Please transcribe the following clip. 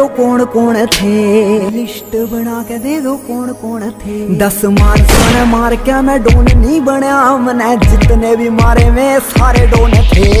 दो कौन कौन थे? लिस्ट बना के दे दो कौन कौन थे? दस मार सोने मार क्या मैं डोन नहीं बनया? मैंने जितने भी मारे में सारे डोन थे।